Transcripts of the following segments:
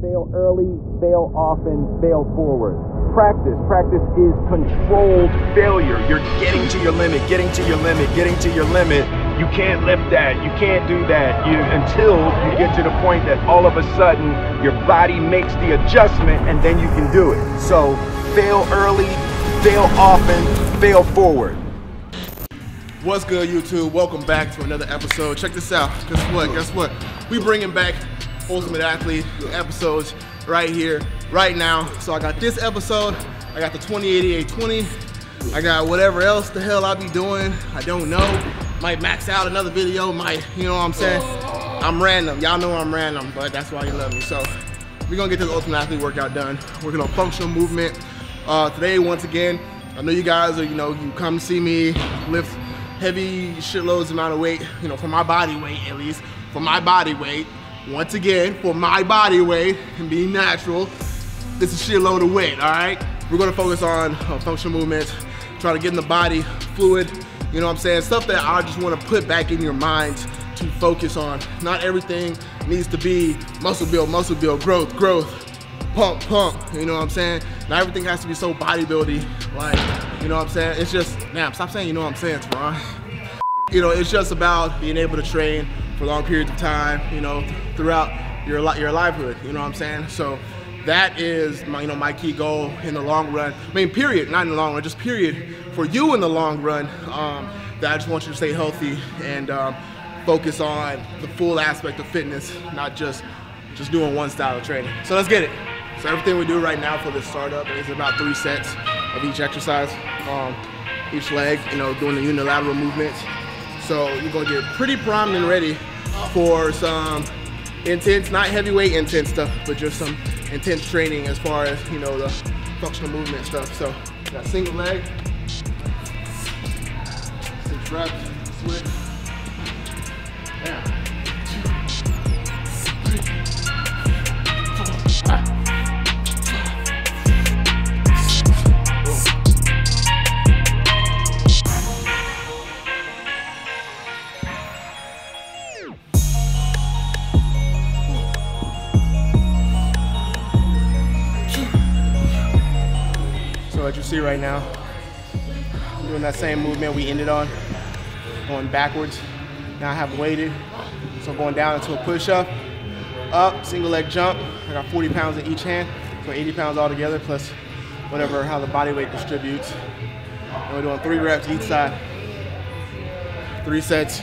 Fail early, fail often, fail forward. Practice. Practice is controlled failure. You're getting to your limit, getting to your limit, getting to your limit. You can't lift that. You can't do that you, until you get to the point that all of a sudden your body makes the adjustment and then you can do it. So fail early, fail often, fail forward. What's good, YouTube? Welcome back to another episode. Check this out. Guess what? Guess what? We bringing back Ultimate Athlete episodes right here, right now. So I got this episode. I got the 208820. I got whatever else the hell I be doing. I don't know. Might max out another video. Might, you know what I'm saying? I'm random. Y'all know I'm random, but that's why you love me. So we're gonna get this Ultimate Athlete workout done. Working on functional movement. Uh, today, once again, I know you guys are, you know, you come see me lift heavy shitloads amount of weight, you know, for my body weight at least, for my body weight. Once again, for my body weight and being natural, this is shitload of weight, all right? We're gonna focus on uh, functional movements, try to get in the body fluid, you know what I'm saying? Stuff that I just wanna put back in your mind to focus on. Not everything needs to be muscle build, muscle build, growth, growth, pump, pump, you know what I'm saying? Not everything has to be so bodybuildy, like, you know what I'm saying? It's just, damn, stop saying you know what I'm saying, Terron. You know, it's just about being able to train for long periods of time, you know, throughout your, your livelihood, you know what I'm saying? So that is my, you know, my key goal in the long run. I mean, period, not in the long run, just period, for you in the long run, um, that I just want you to stay healthy and um, focus on the full aspect of fitness, not just, just doing one style of training. So let's get it. So everything we do right now for this startup is about three sets of each exercise, um, each leg, you know, doing the unilateral movements. So you're gonna get pretty primed and ready for some intense, not heavyweight intense stuff, but just some intense training as far as, you know, the functional movement stuff. So got single leg, six reps, As you see right now, doing that same movement we ended on, going backwards. Now I have weighted, so going down into a push-up, up, single leg jump. I got 40 pounds in each hand, so 80 pounds altogether, plus whatever, how the body weight distributes. And we're doing three reps each side, three sets.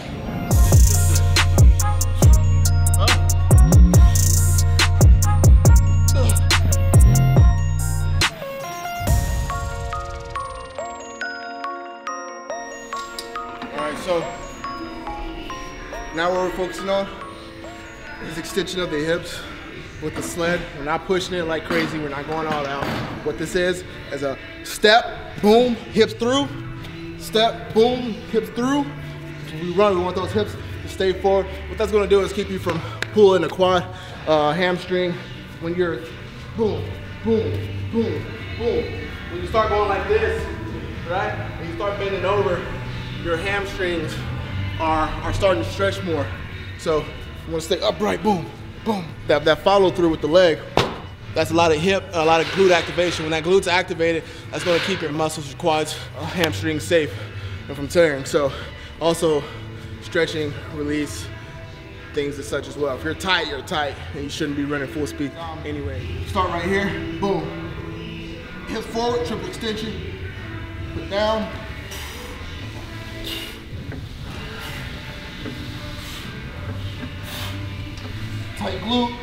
All right, so now what we're focusing on is extension of the hips with the sled. We're not pushing it like crazy. We're not going all out. What this is, is a step, boom, hips through, step, boom, hips through. When we run, we want those hips to stay forward. What that's gonna do is keep you from pulling the quad, uh, hamstring. When you're boom, boom, boom, boom. When you start going like this, right? When you start bending over, your hamstrings are, are starting to stretch more. So you wanna stay upright, boom, boom. That, that follow through with the leg, that's a lot of hip, a lot of glute activation. When that glute's activated, that's gonna keep your muscles, your quads, uh, hamstrings safe and from tearing. So also stretching, release, things as such as well. If you're tight, you're tight, and you shouldn't be running full speed anyway. Start right here, boom. Hips forward, triple extension, put down, tight glute.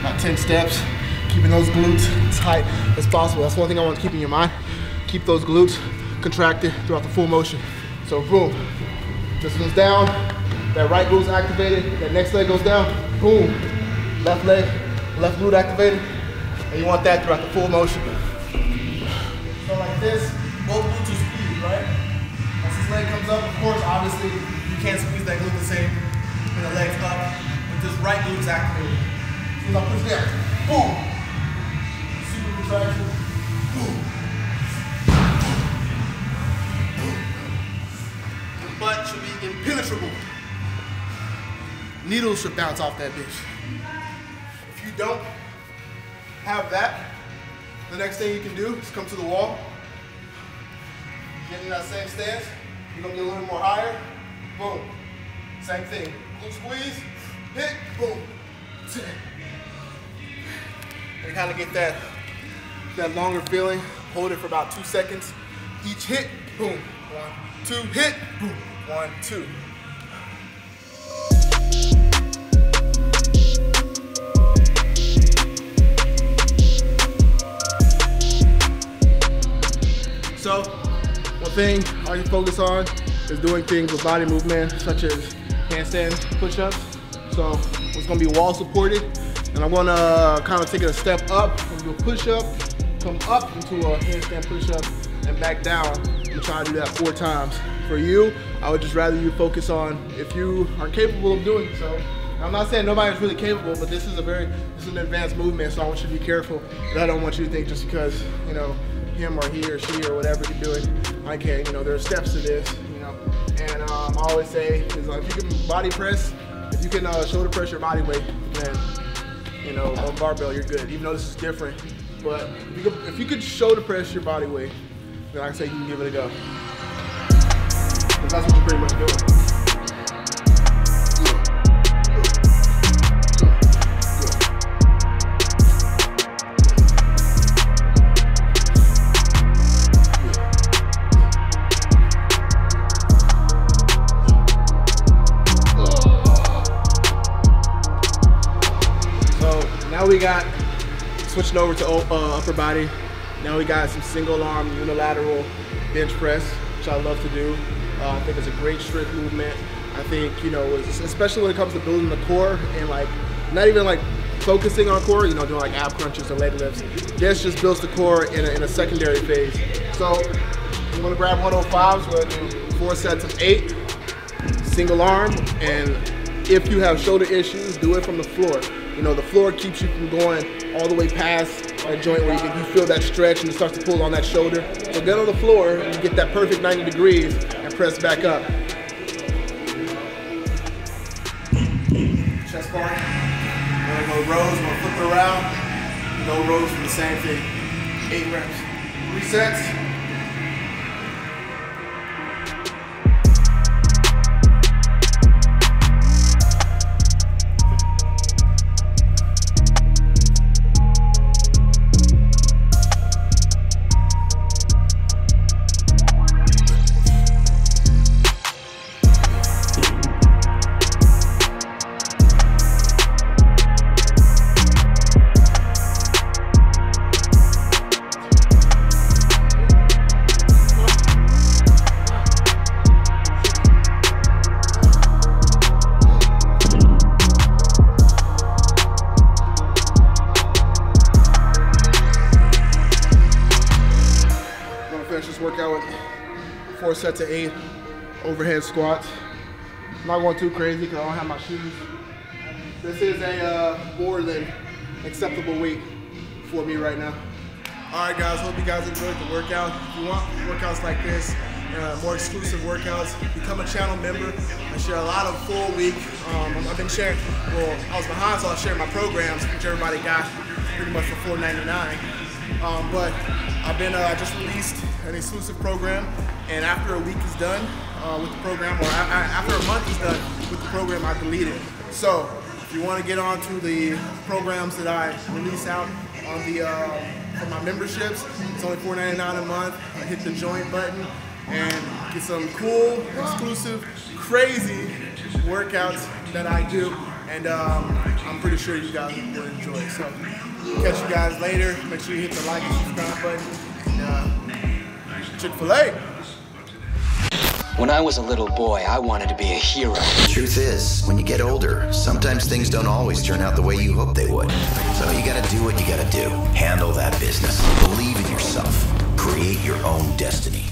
About 10 steps, keeping those glutes tight as possible. That's one thing I want to keep in your mind. Keep those glutes contracted throughout the full motion. So boom, this one's down, that right glute's activated, that next leg goes down, boom, left leg, left glute activated, and you want that throughout the full motion. So like this, obviously, you can't squeeze that glute the same when the leg's up, but this right glute's activated. As soon I push down, boom, super contraction, boom. The butt should be impenetrable. needles should bounce off that bitch. If you don't have that, the next thing you can do is come to the wall, get in that same stance. You're gonna be a little more higher. Boom. Same thing. Glute squeeze, hit, boom. And kind of get that that longer feeling. Hold it for about two seconds. Each hit, boom. One, two, hit, boom. One, two. Thing I can focus on is doing things with body movement, such as handstand push-ups. So, it's gonna be wall supported, and I'm gonna uh, kind of take it a step up, do a push-up, come up into a handstand push-up, and back down. I'm trying to do that four times. For you, I would just rather you focus on if you are capable of doing so. I'm not saying nobody's really capable, but this is a very, this is an advanced movement, so I want you to be careful. And I don't want you to think just because, you know, him or he or she or whatever you're doing, I can, you know, there are steps to this, you know. And um, I always say, is like, if you can body press, if you can uh, shoulder press your body weight, then, you know, on barbell, you're good. Even though this is different, but if you, could, if you could shoulder press your body weight, then I say you can give it a go. That's what you're pretty much doing. Switching over to uh, upper body. Now we got some single arm unilateral bench press, which I love to do. Uh, I think it's a great strength movement. I think, you know, especially when it comes to building the core and like, not even like focusing on core, you know, doing like ab crunches or leg lifts. This just builds the core in a, in a secondary phase. So I'm gonna grab 105s, we're gonna do four sets of eight, single arm, and if you have shoulder issues, do it from the floor. You know, the floor keeps you from going all the way past a joint where you, can, you feel that stretch and it starts to pull on that shoulder. So get on the floor and get that perfect 90 degrees and press back up. Chest bar. We're gonna go rows, we're gonna flip it around. No rows for the same thing. Eight reps. Three sets. Four sets of eight overhead squats. I'm not going too crazy because I don't have my shoes. This is a uh, more than acceptable weight for me right now. All right, guys, hope you guys enjoyed the workout. If you want workouts like this, uh, more exclusive workouts, become a channel member. I share a lot of full week. Um, I've been sharing, well, I was behind, so I shared my programs, which everybody got pretty much for $4.99. Um, but I've been, uh, I just released an exclusive program and after a week is done uh, with the program, or after a month is done with the program, I delete it. So if you want to get onto the programs that I release out on the uh, for my memberships, it's only $4.99 a month. I hit the join button and get some cool, exclusive, crazy workouts that I do. And um, I'm pretty sure you guys will enjoy it. So catch you guys later. Make sure you hit the like and subscribe button. And, uh, Chick-fil-A. When I was a little boy, I wanted to be a hero. The truth is, when you get older, sometimes things don't always turn out the way you hope they would. So you gotta do what you gotta do. Handle that business. Believe in yourself. Create your own destiny.